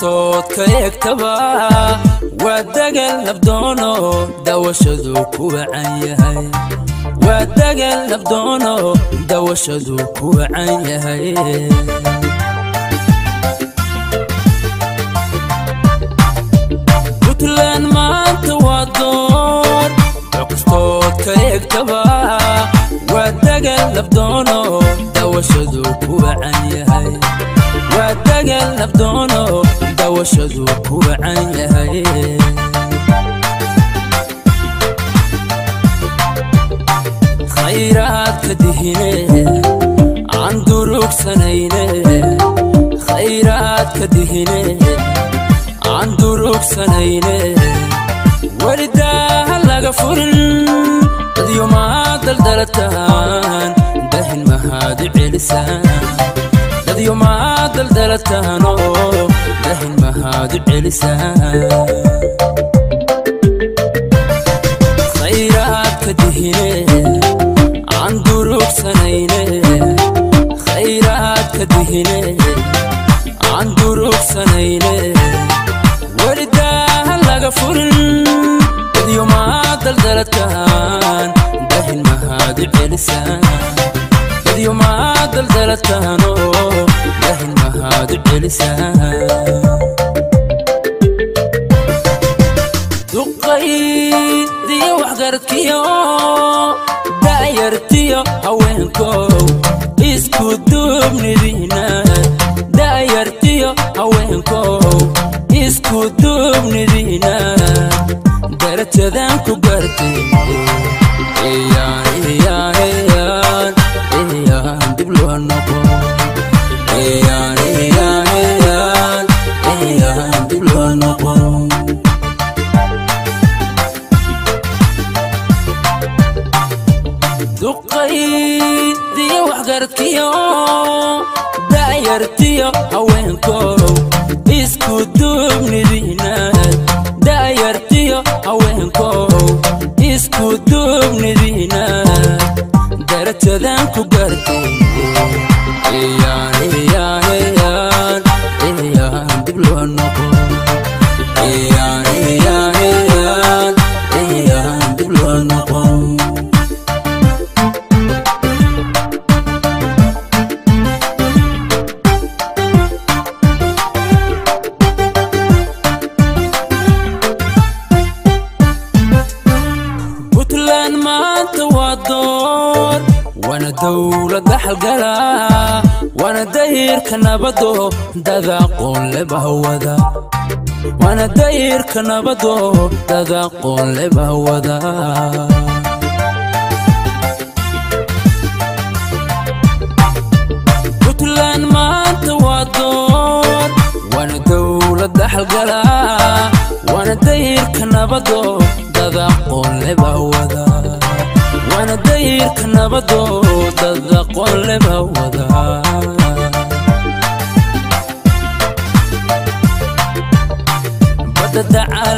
ka eegtaba waa dagal nabdoono dawashadu ku wacan yahay. Waa dagal nabdoono dawashadu ku wacan yahay. Puntland maanta waa door doqstood ka waa dagal nabdoono dawashadu ku wacan yahay waa dagal nabdoono dawashadu ku wacan yahay khayraadka dihine aan durugsanayne khayraadka dihine aan durugsanayne welidaa laga furin dadyumaa daldalataan dahin mahaadu celisaan dadyumaa daldalataano dahin mahaadu celisaan khayraadka dihine aan durugsanayne khayraadka dihine aan durugsanayne welidaa laga furin dadyumaa daldalataan dahin mahaadu celisaan dadyumaa daldalataano dahin mahaadu celisaan duqaydiyo waxgaradkiyo da'yartiyo haweenkow isku duubnidiina da'yartiyo haweenkow isku duubnidiina waxgaradkiyo da'yartiyo haweenkow isku duubnidiina da'yartiyo haweenkow isku duubnidiina darajadan ku gartay dayirka nabado dadaqoon lebahwada waana dayirka nabado dadaqoon lebahwada puntland maanta waa door waana dowladda xalgala waana dayirka nabado dadaqoon lebahwada waana dayirka nabado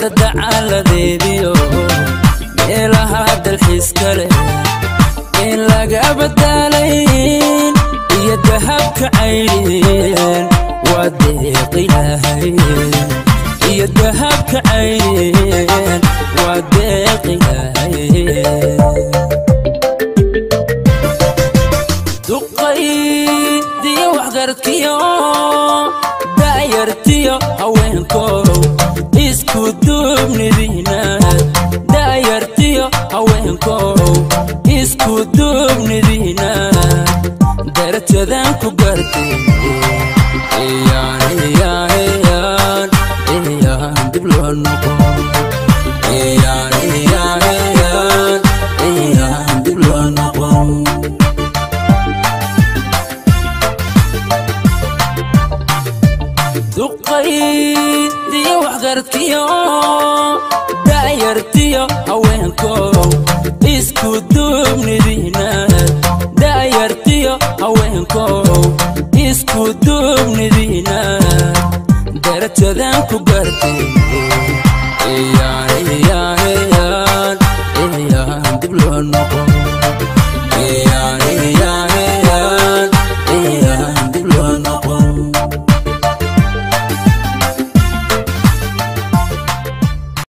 badda dacaaladeediyo meelaha dalxiiska leh in laga badaalayn iyo dahabka caydheen waa deeq ilaahay iyo dahabka caydheen waa deeq ilaahay duqaydiyo waxgaradkiyo da'yartiyo haweenkow isku duubnidiina diyo waxqaradkiyo daayartiyo haweenkow isku duubnidiina daayartiyo haweenkow isku duubnidiina darajadaan ku gartay. Dib loo noqo.